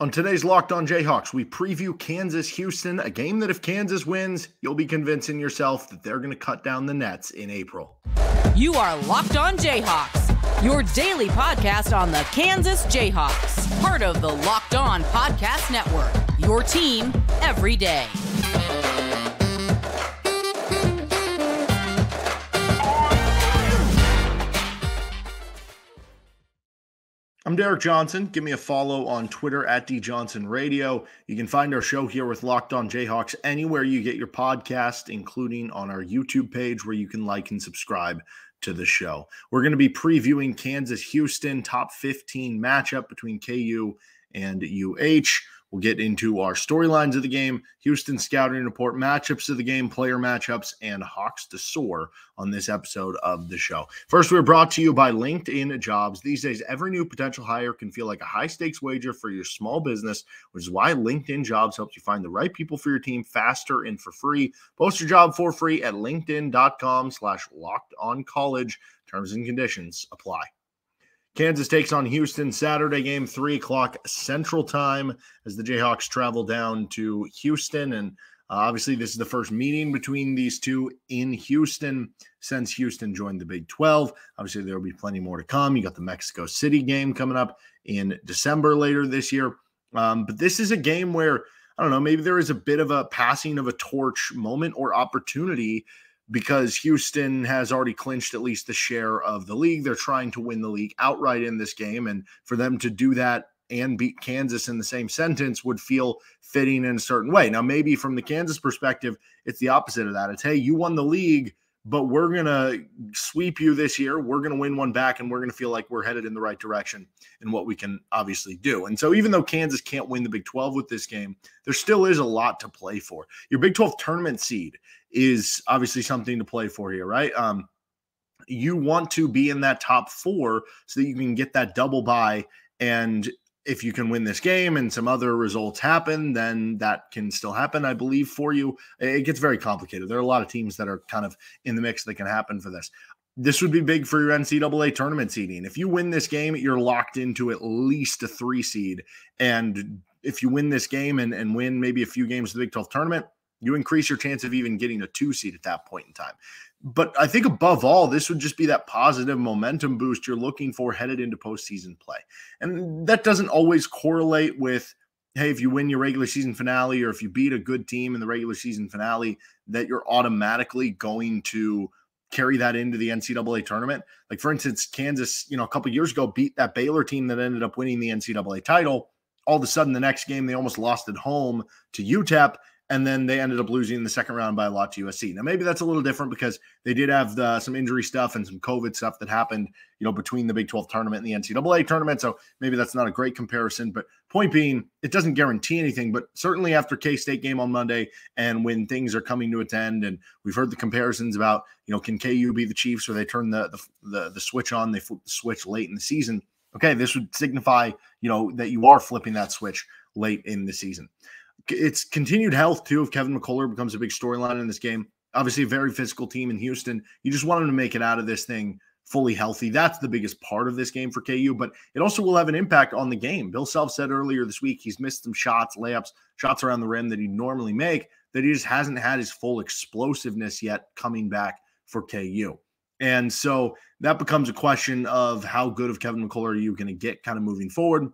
On today's Locked On Jayhawks, we preview Kansas Houston, a game that if Kansas wins, you'll be convincing yourself that they're going to cut down the nets in April. You are Locked On Jayhawks, your daily podcast on the Kansas Jayhawks, part of the Locked On Podcast Network, your team every day. I'm Derek Johnson. Give me a follow on Twitter at DJohnsonRadio. You can find our show here with Locked On Jayhawks anywhere you get your podcast, including on our YouTube page where you can like and subscribe to the show. We're going to be previewing Kansas Houston top 15 matchup between KU and UH. We'll get into our storylines of the game, Houston scouting report, matchups of the game, player matchups, and Hawks to soar on this episode of the show. First, we're brought to you by LinkedIn Jobs. These days, every new potential hire can feel like a high stakes wager for your small business, which is why LinkedIn Jobs helps you find the right people for your team faster and for free. Post your job for free at linkedin.com slash locked on college. Terms and conditions apply. Kansas takes on Houston Saturday game, three o'clock Central Time, as the Jayhawks travel down to Houston. And uh, obviously, this is the first meeting between these two in Houston since Houston joined the Big 12. Obviously, there will be plenty more to come. You got the Mexico City game coming up in December later this year. Um, but this is a game where, I don't know, maybe there is a bit of a passing of a torch moment or opportunity because Houston has already clinched at least the share of the league. They're trying to win the league outright in this game. And for them to do that and beat Kansas in the same sentence would feel fitting in a certain way. Now, maybe from the Kansas perspective, it's the opposite of that. It's, hey, you won the league, but we're going to sweep you this year. We're going to win one back, and we're going to feel like we're headed in the right direction in what we can obviously do. And so, even though Kansas can't win the Big 12 with this game, there still is a lot to play for. Your Big 12 tournament seed is obviously something to play for here, right? Um, you want to be in that top four so that you can get that double bye. And if you can win this game and some other results happen, then that can still happen, I believe, for you. It gets very complicated. There are a lot of teams that are kind of in the mix that can happen for this. This would be big for your NCAA tournament seeding. If you win this game, you're locked into at least a three seed. And if you win this game and, and win maybe a few games of the Big 12 tournament, you increase your chance of even getting a two seed at that point in time. But I think above all, this would just be that positive momentum boost you're looking for headed into postseason play. And that doesn't always correlate with, hey, if you win your regular season finale or if you beat a good team in the regular season finale, that you're automatically going to carry that into the NCAA tournament. Like, for instance, Kansas, you know, a couple years ago beat that Baylor team that ended up winning the NCAA title. All of a sudden, the next game, they almost lost at home to UTEP and then they ended up losing in the second round by a lot to USC. Now maybe that's a little different because they did have the, some injury stuff and some COVID stuff that happened, you know, between the Big 12 tournament and the NCAA tournament. So maybe that's not a great comparison. But point being, it doesn't guarantee anything. But certainly after K State game on Monday and when things are coming to its end, and we've heard the comparisons about, you know, can KU be the Chiefs or they turn the the, the, the switch on, they flip the switch late in the season. Okay, this would signify, you know, that you are flipping that switch late in the season it's continued health too. If Kevin McCullar becomes a big storyline in this game, obviously a very physical team in Houston. You just want him to make it out of this thing fully healthy. That's the biggest part of this game for KU, but it also will have an impact on the game. Bill Self said earlier this week he's missed some shots, layups, shots around the rim that he normally make, that he just hasn't had his full explosiveness yet coming back for KU. And so that becomes a question of how good of Kevin McCullar are you going to get kind of moving forward.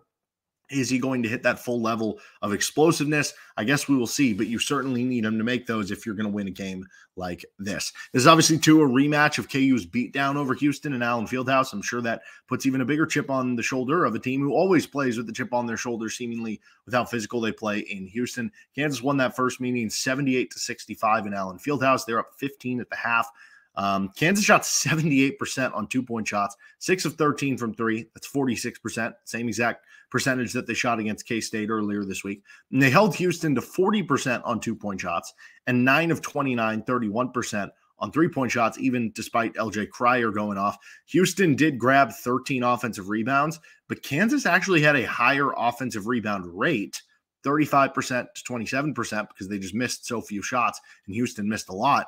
Is he going to hit that full level of explosiveness? I guess we will see, but you certainly need him to make those if you're going to win a game like this. This is obviously, too, a rematch of KU's beatdown over Houston and Allen Fieldhouse. I'm sure that puts even a bigger chip on the shoulder of a team who always plays with the chip on their shoulder, seemingly with how physical they play in Houston. Kansas won that first meeting 78 to 65 in Allen Fieldhouse. They're up 15 at the half. Um, Kansas shot 78% on two point shots, six of 13 from three. That's 46%, same exact percentage that they shot against K State earlier this week. And they held Houston to 40% on two point shots and nine of 29, 31% on three point shots, even despite LJ Cryer going off. Houston did grab 13 offensive rebounds, but Kansas actually had a higher offensive rebound rate. 35% to 27% because they just missed so few shots and Houston missed a lot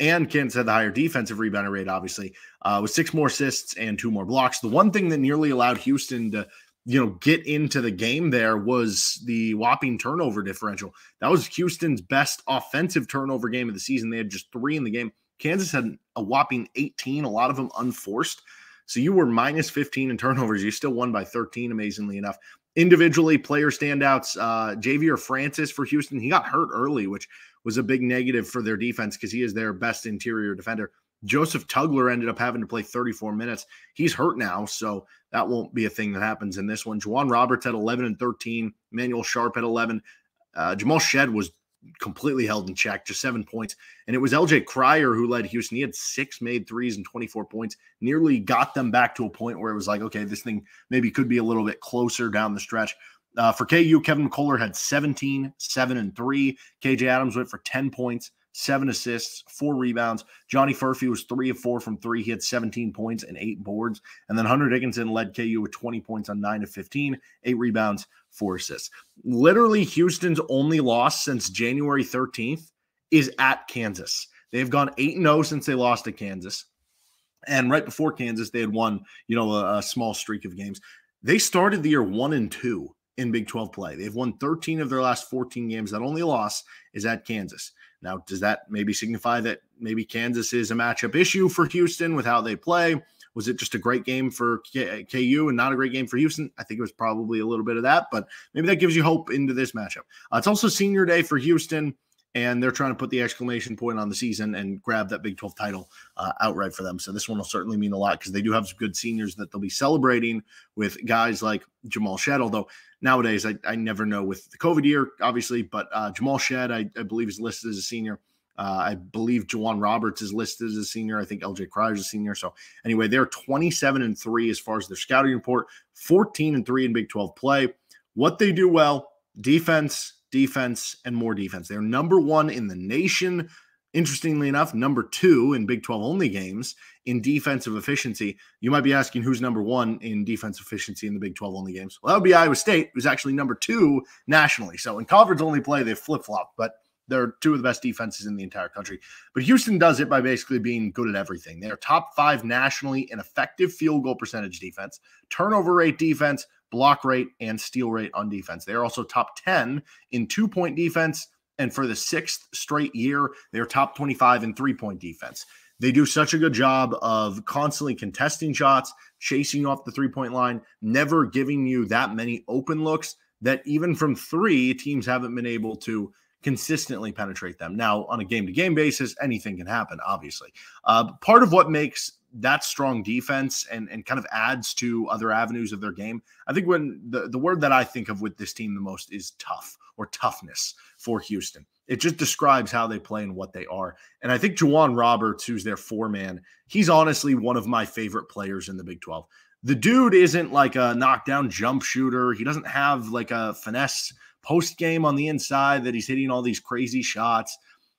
and Kansas had the higher defensive rebounding rate, obviously, uh, with six more assists and two more blocks. The one thing that nearly allowed Houston to you know, get into the game there was the whopping turnover differential. That was Houston's best offensive turnover game of the season. They had just three in the game. Kansas had a whopping 18, a lot of them unforced. So you were minus 15 in turnovers. You still won by 13, amazingly enough. Individually, player standouts, uh, Ja'Vier Francis for Houston. He got hurt early, which was a big negative for their defense because he is their best interior defender. Joseph Tugler ended up having to play 34 minutes. He's hurt now, so that won't be a thing that happens in this one. J'Wan Roberts at 11 and 13. Emmanuel Sharp at 11. Uh, Jamal Shead was completely held in check, just seven points. And it was LJ Cryer who led Houston. He had six made threes and 24 points, nearly got them back to a point where it was like, okay, this thing maybe could be a little bit closer down the stretch. Uh, for KU, Kevin McCullar had 17, 7, and 3. KJ Adams went for 10 points, seven assists, four rebounds. Johnny Furphy was three of four from three. He had 17 points and eight boards. And then Hunter Dickinson led KU with 20 points on nine of 15, eight rebounds, four assists. Literally, Houston's only loss since January 13th is at Kansas. They've gone 8 0 since they lost to Kansas. And right before Kansas, they had won, you know, a, a small streak of games. They started the year one and two in Big 12 play. They've won 13 of their last 14 games. That only loss is at Kansas. Now, does that maybe signify that maybe Kansas is a matchup issue for Houston with how they play? Was it just a great game for KU and not a great game for Houston? I think it was probably a little bit of that, but maybe that gives you hope into this matchup. Uh, it's also senior day for Houston and they're trying to put the exclamation point on the season and grab that Big 12 title uh, outright for them. So this one will certainly mean a lot because they do have some good seniors that they'll be celebrating with guys like Jamal Shead. Although nowadays I, I never know with the COVID year, obviously, but uh, Jamal Shead I, I, believe is listed as a senior. Uh, I believe J'Wan Roberts is listed as a senior. I think LJ Cryer is a senior. So anyway, they're 27 and three as far as their scouting report, 14 and three in Big 12 play. What they do well, defense, defense, and more defense. They're number one in the nation. Interestingly enough, number two in Big 12 only games in defensive efficiency. You might be asking who's number one in defense efficiency in the Big 12 only games. Well, that would be Iowa State, who's actually number two nationally. So in conference only play, they flip flop, but they're two of the best defenses in the entire country. But Houston does it by basically being good at everything. They are top five nationally in effective field goal percentage defense, turnover rate defense, block rate, and steal rate on defense. They are also top 10 in two point defense. And for the sixth straight year, they're top 25 in three point defense. They do such a good job of constantly contesting shots, chasing off the three point line, never giving you that many open looks that even from three, teams haven't been able to consistently penetrate them. Now, on a game to game basis, anything can happen, obviously. Uh, part of what makes that strong defense and, and kind of adds to other avenues of their game. I think when the, the word that I think of with this team the most is tough or toughness for Houston. It just describes how they play and what they are. And I think J'Wan Roberts, who's their four man, he's honestly one of my favorite players in the Big 12. The dude isn't like a knockdown jump shooter. He doesn't have like a finesse post game on the inside that he's hitting all these crazy shots,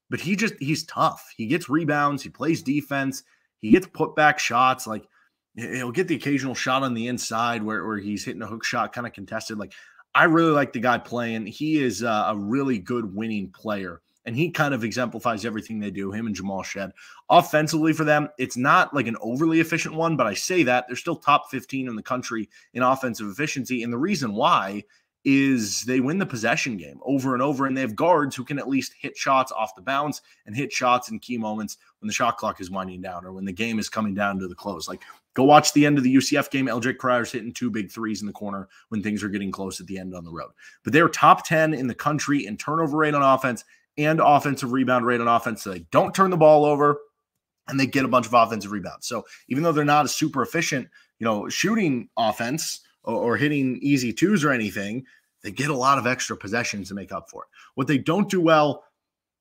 but he just, he's tough. He gets rebounds, he plays defense he gets put back shots. Like he'll get the occasional shot on the inside where, where he's hitting a hook shot, kind of contested. Like I really like the guy playing. He is a, a really good winning player. And he kind of exemplifies everything they do, him and Jamal Shead. Offensively for them, it's not like an overly efficient one, but I say that they're still top 15 in the country in offensive efficiency. And the reason why is they win the possession game over and over, and they have guards who can at least hit shots off the bounce and hit shots in key moments when the shot clock is winding down or when the game is coming down to the close. Like, go watch the end of the UCF game. LJ Cryer's hitting two big threes in the corner when things are getting close at the end on the road. But they're top 10 in the country in turnover rate on offense and offensive rebound rate on offense. So they don't turn the ball over and they get a bunch of offensive rebounds. So even though they're not a super efficient, you know, shooting offense, or, or hitting easy twos or anything, they get a lot of extra possessions to make up for it. What they don't do well,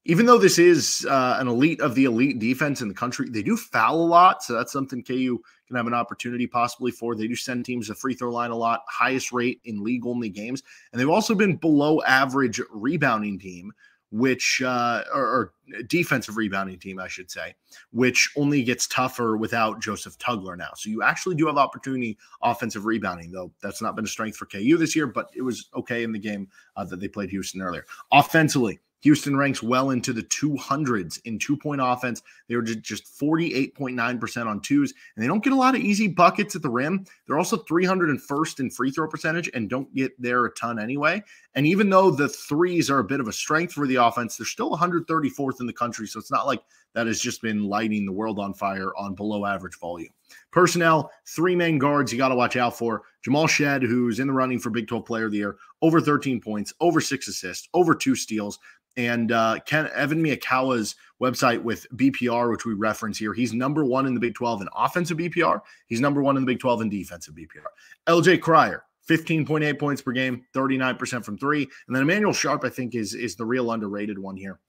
even though this is uh, an elite of the elite defense in the country, they do foul a lot. So that's something KU can have an opportunity possibly for. They do send teams to free throw line a lot, highest rate in league only games. And they've also been below average rebounding team, which uh, or, or, defensive rebounding team, I should say, which only gets tougher without Joseph Tugler now. So you actually do have opportunity offensive rebounding, though that's not been a strength for KU this year, but it was okay in the game uh, that they played Houston earlier. Offensively, Houston ranks well into the 200s in two point offense. They were just 48.9% on twos, and they don't get a lot of easy buckets at the rim. They're also 301st in free throw percentage and don't get there a ton anyway. And even though the threes are a bit of a strength for the offense, they're still 134th in the country. So it's not like that has just been lighting the world on fire on below average volume. Personnel, three main guards you got to watch out for. Jamal Shead, who's in the running for Big 12 Player of the Year, over 13 points, over six assists, over two steals. And uh, Ken Evan Miyakawa's website with BPR, which we reference here, he's number one in the Big 12 in offensive BPR. He's number one in the Big 12 in defensive BPR. LJ Cryer, 15.8 points per game, 39% from three. And then Emmanuel Sharp, I think, is, is the real underrated one here.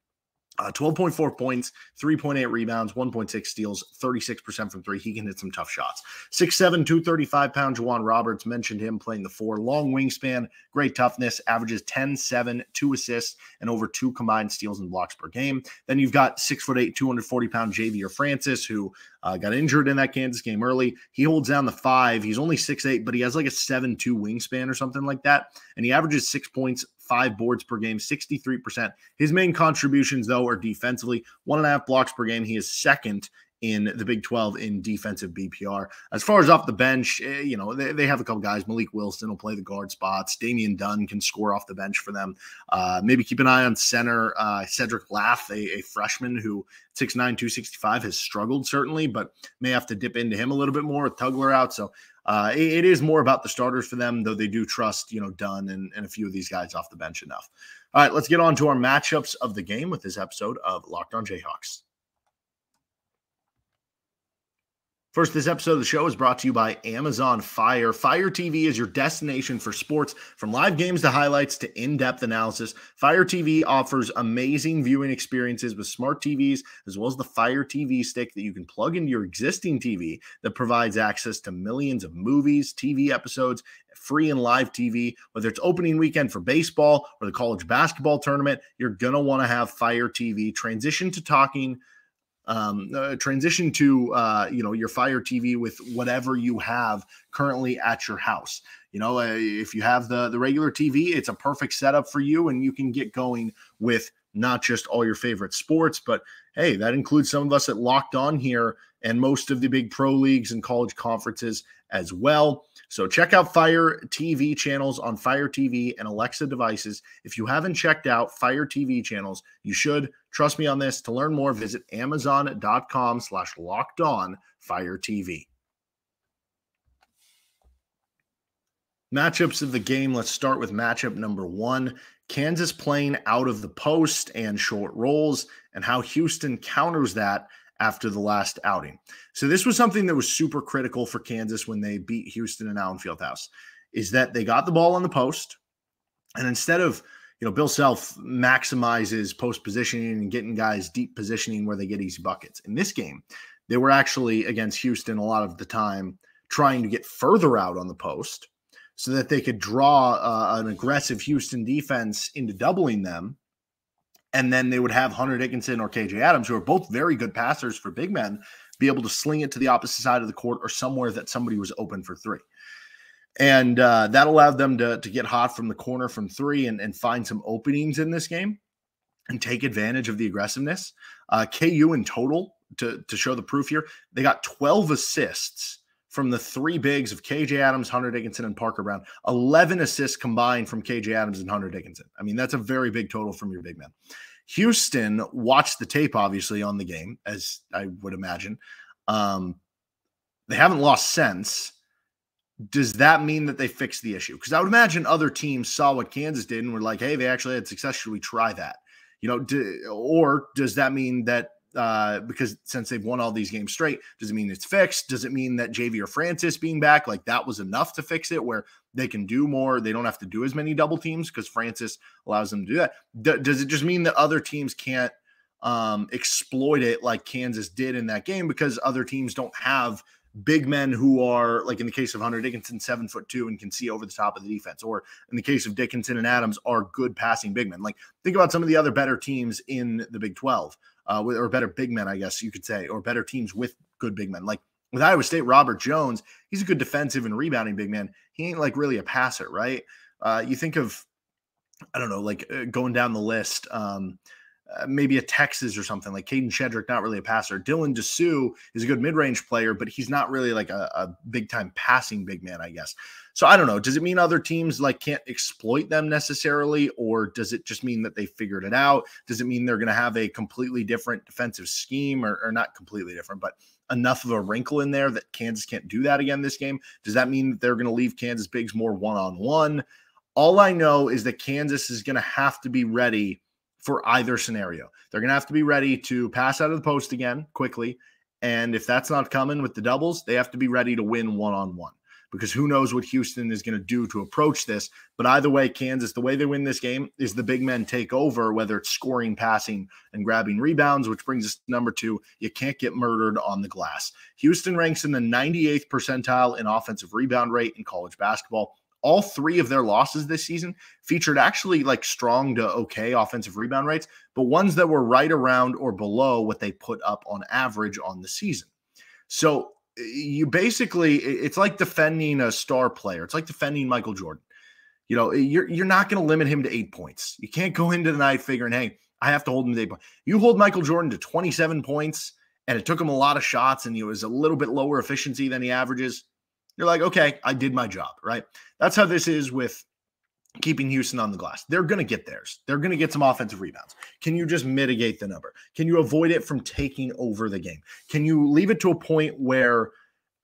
Uh, 12.4 points, 3.8 rebounds, 1.6 steals, 36% from three. He can hit some tough shots. 6'7, 235 pound J'Wan Roberts mentioned him playing the four. Long wingspan, great toughness, averages 10, 7, two assists, and over two combined steals and blocks per game. Then you've got 6'8, 240 pound Ja'Vier Francis, who uh, got injured in that Kansas game early. He holds down the five. He's only 6'8, but he has like a 7 2 wingspan or something like that. And he averages six points, five boards per game, 63%. His main contributions, though, are defensively one and a half blocks per game. He is second in the Big 12 in defensive BPR. As far as off the bench, eh, you know, they, they have a couple guys. Mylik Wilson will play the guard spots. Damian Dunn can score off the bench for them. Uh, maybe keep an eye on center uh, Cedric Lath, a, a, freshman who 6'9, 265 has struggled certainly, but may have to dip into him a little bit more with Tugler out. So uh, it, it is more about the starters for them, though they do trust, you know, Dunn and, and a few of these guys off the bench enough. All right, let's get on to our matchups of the game with this episode of Locked On Jayhawks. First, this episode of the show is brought to you by Amazon Fire. Fire TV is your destination for sports, from live games to highlights to in depth analysis. Fire TV offers amazing viewing experiences with smart TVs, as well as the Fire TV stick that you can plug into your existing TV that provides access to millions of movies, TV episodes, free and live TV. Whether it's opening weekend for baseball or the college basketball tournament, you're going to want to have Fire TV. Transition to talking um, uh, transition to uh, you know your fire tv with whatever you have currently at your house. You know uh, if you have the the regular tv it's a perfect setup for you and you can get going with not just all your favorite sports but hey that includes some of us at locked on here and most of the big pro leagues and college conferences as well so check out Fire TV channels on Fire TV and Alexa devices. If you haven't checked out Fire TV channels, you should. Trust me on this. To learn more, visit amazon.com slash locked on Fire TV. Matchups of the game. Let's start with matchup number one. Kansas playing out of the post and short rolls, and how Houston counters that after the last outing. So this was something that was super critical for Kansas when they beat Houston in Allen Fieldhouse, is that they got the ball on the post, and instead of you know Bill Self maximizes post positioning and getting guys deep positioning where they get easy buckets. In this game, they were actually against Houston a lot of the time trying to get further out on the post so that they could draw uh, an aggressive Houston defense into doubling them and then they would have Hunter Dickinson or KJ Adams, who are both very good passers for big men, be able to sling it to the opposite side of the court or somewhere that somebody was open for three. And uh, that allowed them to, to get hot from the corner from three and, and find some openings in this game and take advantage of the aggressiveness. Uh, KU in total, to, to show the proof here, they got 12 assists from the three bigs of KJ Adams, Hunter Dickinson, and Parker Braun. 11 assists combined from KJ Adams and Hunter Dickinson. I mean, that's a very big total from your big men. Houston watched the tape, obviously, on the game, as I would imagine. Um, they haven't lost since. Does that mean that they fixed the issue? Because I would imagine other teams saw what Kansas did and were like, hey, they actually had success. Should we try that? You know, do, or does that mean that uh, because since they've won all these games straight, does it mean it's fixed? Does it mean that Ja'Vier Francis being back, like that was enough to fix it where they can do more? They don't have to do as many double teams because Francis allows them to do that. D- does it just mean that other teams can't um, exploit it like Kansas did in that game because other teams don't have big men who are like in the case of Hunter Dickinson, seven foot two and can see over the top of the defense, or in the case of Dickinson and Adams, are good passing big men. Like think about some of the other better teams in the Big 12 uh, or better big men, I guess you could say, or better teams with good big men. Like with Iowa State, Robert Jones, he's a good defensive and rebounding big man. He ain't like really a passer, right? Uh, you think of I don't know, like uh, going down the list. Um, uh, maybe a Texas or something like Kadin Shedrick, not really a passer. Dylan Disu is a good mid range player, but he's not really like a, a big time passing big man, I guess. So I don't know. Does it mean other teams like can't exploit them necessarily, or does it just mean that they figured it out? Does it mean they're going to have a completely different defensive scheme, or, or not completely different, but enough of a wrinkle in there that Kansas can't do that again this game? Does that mean that they're going to leave Kansas bigs more one on one? All I know is that Kansas is going to have to be ready for either scenario. They're going to have to be ready to pass out of the post again quickly. And if that's not coming with the doubles, they have to be ready to win one on one because who knows what Houston is going to do to approach this. But either way, Kansas, the way they win this game is the big men take over, whether it's scoring, passing, and grabbing rebounds, which brings us to number two. You can't get murdered on the glass. Houston ranks in the 98th percentile in offensive rebound rate in college basketball all three of their losses this season featured actually like strong to okay offensive rebound rates, but ones that were right around or below what they put up on average on the season. So eh, you basically, it's like defending a star player. It's like defending Michael Jordan. You know, you're you're not going to limit him to eight points. You can't go into the night figuring, hey, I have to hold him to eight points. You hold Michael Jordan to 27 points, and it took him a lot of shots, and he was a little bit lower efficiency than he averages you're like, okay, I did my job, right? That's how this is with keeping Houston on the glass. They're going to get theirs. They're going to get some offensive rebounds. Can you just mitigate the number? Can you avoid it from taking over the game? Can you leave it to a point where,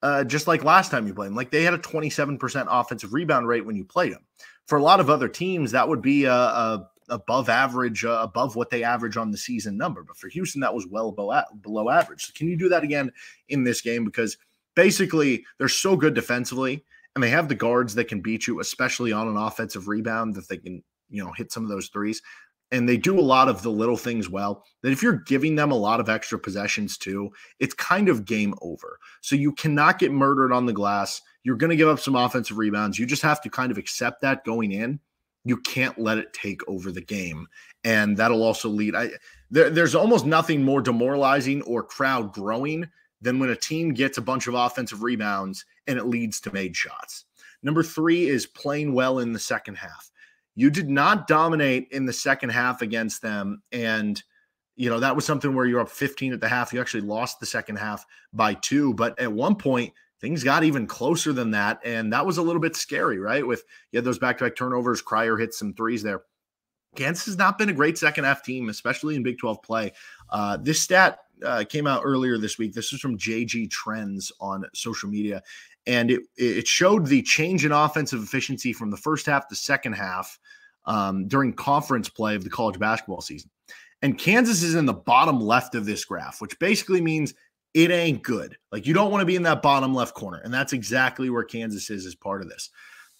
uh, just like last time you played them, like they had a 27% offensive rebound rate when you played them. For a lot of other teams, that would be a, a above average, uh, above what they average on the season number. But for Houston, that was well below, below average. So can you do that again in this game? Because – basically they're so good defensively and they have the guards that can beat you, especially on an offensive rebound that they can, you know, hit some of those threes. And they do a lot of the little things well. That if you're giving them a lot of extra possessions too, it's kind of game over. So you cannot get murdered on the glass. You're going to give up some offensive rebounds. You just have to kind of accept that going in. You can't let it take over the game. And that'll also lead. I there, there's almost nothing more demoralizing or crowd growing than when a team gets a bunch of offensive rebounds and it leads to made shots. Number three is playing well in the second half. You did not dominate in the second half against them. And, you know, that was something where you're up 15 at the half. You actually lost the second half by two. But at one point, things got even closer than that. And that was a little bit scary, right? With you had those back to back turnovers. Cryer hit some threes there. Kansas has not been a great second half team, especially in Big 12 play. Uh, this stat uh, came out earlier this week. This was from JG Trends on social media, and it it showed the change in offensive efficiency from the first half to second half um, during conference play of the college basketball season. And Kansas is in the bottom left of this graph, which basically means it ain't good. Like you don't want to be in that bottom left corner, and that's exactly where Kansas is as part of this.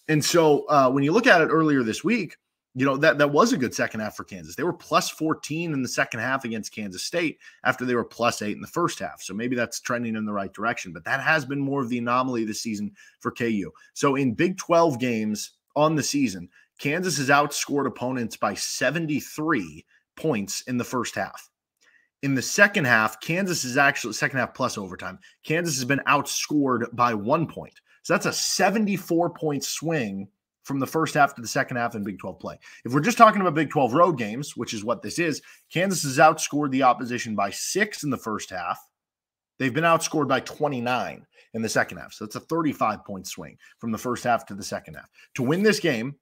And so uh, when you look at it earlier this week, you know that that was a good second half for Kansas. They were plus 14 in the second half against Kansas State after they were plus 8 in the first half. So maybe that's trending in the right direction, but that has been more of the anomaly this season for KU. So in Big 12 games on the season, Kansas has outscored opponents by 73 points in the first half. In the second half, Kansas is actually second half plus overtime. Kansas has been outscored by 1 point. So that's a 74 point swing from the first half to the second half in Big 12 play. If we're just talking about Big 12 road games, which is what this is, Kansas has outscored the opposition by six in the first half. They've been outscored by 29 in the second half. So it's a 35 point swing from the first half to the second half. To win this game,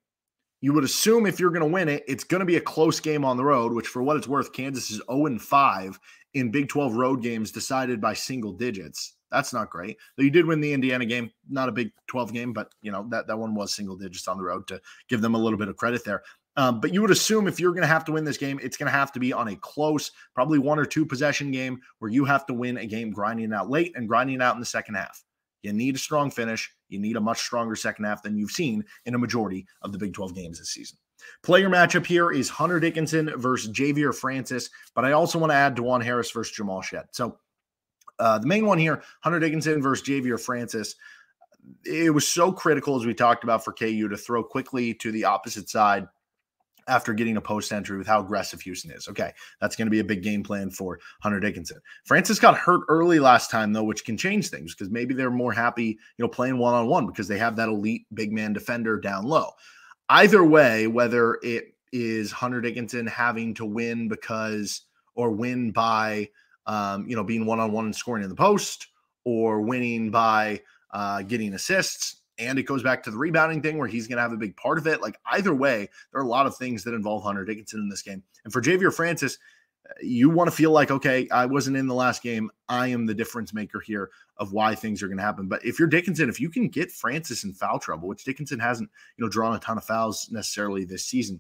you would assume if you're going to win it, it's going to be a close game on the road, which for what it's worth, Kansas is 0 5 in Big 12 road games decided by single digits. That's not great. Though you did win the Indiana game, not a big 12 game, but you know that that one was single digits on the road to give them a little bit of credit there. Um, but you would assume if you're going to have to win this game, it's going to have to be on a close, probably one or two possession game where you have to win a game grinding out late and grinding out in the second half. You need a strong finish. You need a much stronger second half than you've seen in a majority of the Big 12 games this season. Player matchup here is Hunter Dickinson versus Ja'Vier Francis, but I also want to add Dajuan Harris versus Jamal Shead. So uh, the main one here, Hunter Dickinson versus Ja'Vier Francis. It was so critical, as we talked about, for KU to throw quickly to the opposite side after getting a post entry with how aggressive Houston is. Okay, that's going to be a big game plan for Hunter Dickinson. Francis got hurt early last time though, which can change things because maybe they're more happy, you know, playing one on one because they have that elite big man defender down low. Either way, whether it is Hunter Dickinson having to win because or win by um, you know being one on one and scoring in the post or winning by uh, getting assists. And it goes back to the rebounding thing where he's going to have a big part of it. Like either way, there are a lot of things that involve Hunter Dickinson in this game. And for Ja'Vier Francis, you want to feel like, okay, I wasn't in the last game. I am the difference maker here of why things are going to happen. But if you're Dickinson, if you can get Francis in foul trouble, which Dickinson hasn't, you know, drawn a ton of fouls necessarily this season,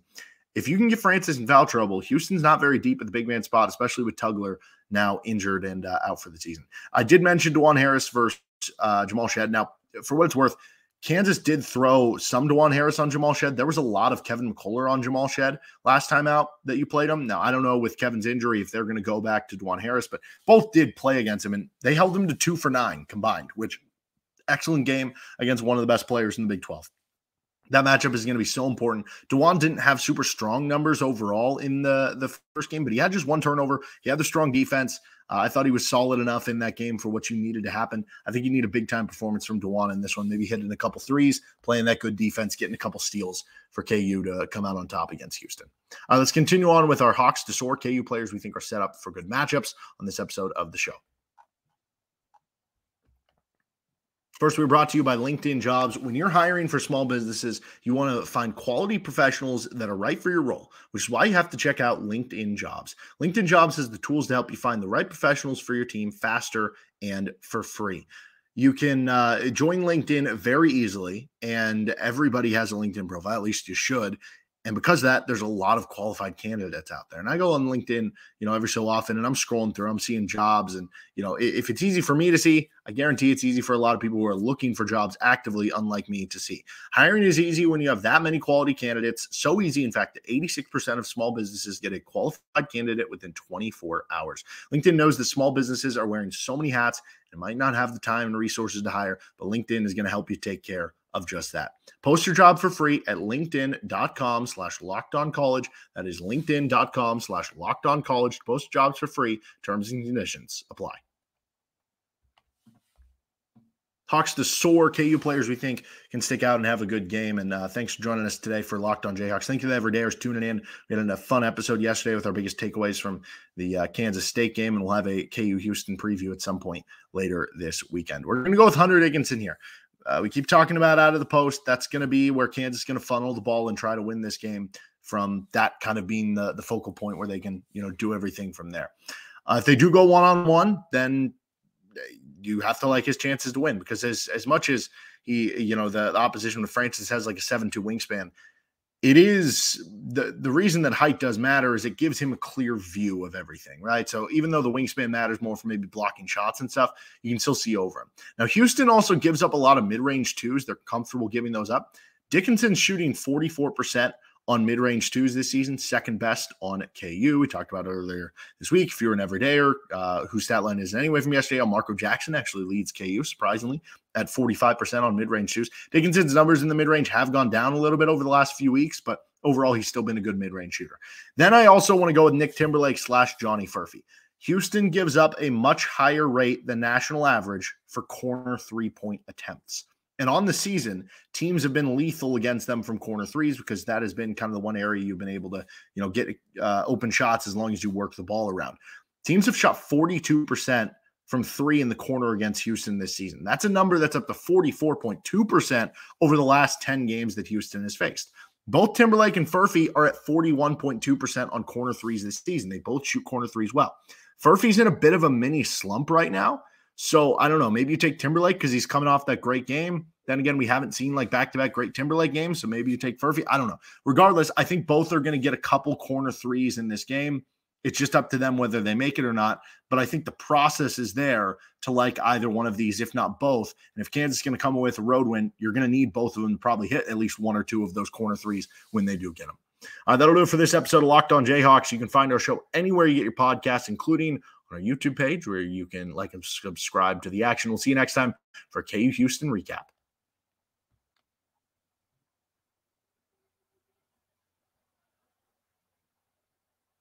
if you can get Francis in foul trouble, Houston's not very deep at the big man spot, especially with Tugler now injured and uh, out for the season. I did mention Dajuan Harris versus uh, Jamal Shead. Now, for what it's worth, Kansas did throw some Dajuan Harris on Jamal Shead. There was a lot of Kevin McCullar on Jamal Shead last time out that you played him. Now, I don't know with Kevin's injury if they're going to go back to Dajuan Harris, but both did play against him, and they held him to two for nine combined, which excellent game against one of the best players in the Big 12 that matchup is going to be so important. Dajuan didn't have super strong numbers overall in the the first game, but he had just one turnover. He had the strong defense. Uh, I thought he was solid enough in that game for what you needed to happen. I think you need a big time performance from Dajuan in this one. Maybe hitting a couple threes, playing that good defense, getting a couple steals for KU to come out on top against Houston. Uh, let's continue on with our Hawks to soar KU players we think are set up for good matchups on this episode of the show. First, we're brought to you by LinkedIn Jobs. When you're hiring for small businesses, you want to find quality professionals that are right for your role, which is why you have to check out LinkedIn Jobs. LinkedIn Jobs has the tools to help you find the right professionals for your team faster and for free. You can uh, join LinkedIn very easily, and everybody has a LinkedIn profile, at least you should. And because that, there's a lot of qualified candidates out there. And I go on LinkedIn, you know, every so often and I'm scrolling through, I'm seeing jobs. And, you know, if it's easy for me to see, I guarantee it's easy for a lot of people who are looking for jobs actively, unlike me, to see. Hiring is easy when you have that many quality candidates. So easy, in fact, that 86% of small businesses get a qualified candidate within 24 hours. LinkedIn knows that small businesses are wearing so many hats and might not have the time and resources to hire, but LinkedIn is going to help you take care of just that. Post your job for free at linkedin.com slash locked on college. That is linkedin.com slash locked on college. Post jobs for free. Terms and conditions apply. Hawks to soar KU players we think can stick out and have a good game. And uh, thanks for joining us today for Locked On Jayhawks. Thank you to everydayers tuning in. We had a fun episode yesterday with our biggest takeaways from the uh, Kansas State game, and we'll have a KU Houston preview at some point later this weekend. We're going to go with Hunter Dickinson here. Uh, we keep talking about out of the post. That's going to be where Kansas is going to funnel the ball and try to win this game from that kind of being the, the focal point where they can, you know, do everything from there. Uh, if they do go one on one, then you have to like his chances to win because as as much as he, you know, the, the opposition with Francis has like a seven two wingspan, it is the the reason that height does matter is it gives him a clear view of everything, right? So even though the wingspan matters more for maybe blocking shots and stuff, you can still see over him. Now Houston also gives up a lot of mid-range twos. They're comfortable giving those up. Dickinson's shooting 44% on mid range twos this season, second best on KU. We talked about earlier this week. If you're an everydayer, uh, whose stat line is anyway from yesterday, Marco Jackson actually leads KU surprisingly at 45% on mid range twos. Dickinson's numbers in the mid range have gone down a little bit over the last few weeks, but overall, he's still been a good mid range shooter. Then I also want to go with Nick Timberlake slash Johnny Furphy. Houston gives up a much higher rate than national average for corner three point attempts. And on the season, teams have been lethal against them from corner threes because that has been kind of the one area you've been able to, you know, get uh, open shots as long as you work the ball around. Teams have shot 42% from three in the corner against Houston this season. That's a number that's up to 44.2% over the last 10 games that Houston has faced. Both Timberlake and Furphy are at 41.2% on corner threes this season. They both shoot corner threes well. Furphy's in a bit of a mini slump right now. So I don't know. Maybe you take Timberlake because he's coming off that great game. Then again, we haven't seen like back to back great Timberlake games. So maybe you take Furphy. I don't know. Regardless, I think both are going to get a couple corner threes in this game. It's just up to them whether they make it or not. But I think the process is there to like either one of these, if not both. And if Kansas is going to come away with a road win, you're going to need both of them to probably hit at least one or two of those corner threes when they do get them. Uh, that'll do it for this episode of Locked On Jayhawks. You can find our show anywhere you get your podcasts, including on our YouTube page where you can like and subscribe to the action. We'll see you next time for KU Houston recap.